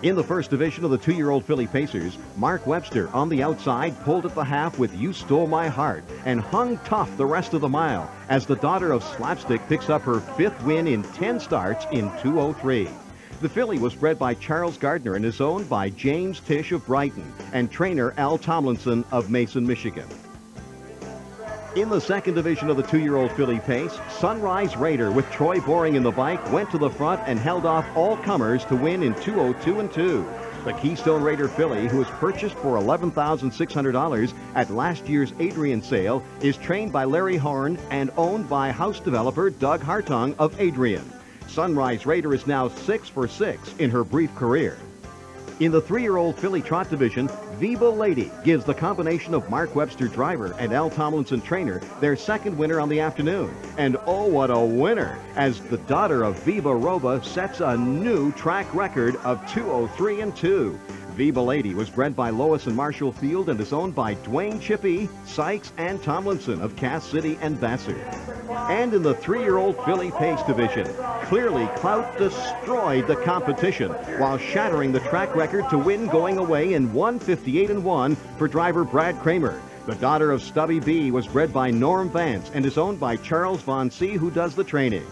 In the first division of the two-year-old filly Pacers, Mark Webster on the outside pulled at the half with You Stole My Heart and hung tough the rest of the mile as the daughter of Slapstick picks up her fifth win in 10 starts in 203. The filly was bred by Charles Gardner and is owned by James Tish of Brighton and trainer Al Tomlinson of Mason, Michigan. In the second division of the two-year-old filly pace, Sunrise Raider with Troy Boring in the bike went to the front and held off all comers to win in 202 and 2. The Keystone Raider filly, who was purchased for $11,600 at last year's Adrian sale, is trained by Larry Horn and owned by house developer Doug Hartung of Adrian. Sunrise Raider is now six for six in her brief career. In the three-year-old filly trot division, Viva Lady gives the combination of Mark Webster driver and Al Tomlinson trainer their second winner on the afternoon. And oh, what a winner, as the daughter of Viva Roba sets a new track record of 203 and 2. Viva Lady was bred by Lois and Marshall Field and is owned by Dwayne Chippy, Sykes, and Tomlinson of Cass City and Vassar. And in the three-year-old filly pace division, clearly Clout destroyed the competition while shattering the track record to win going away in 158 and 1 for driver Brad Kramer. The daughter of Stubby B was bred by Norm Vance and is owned by Charles Von C, who does the training.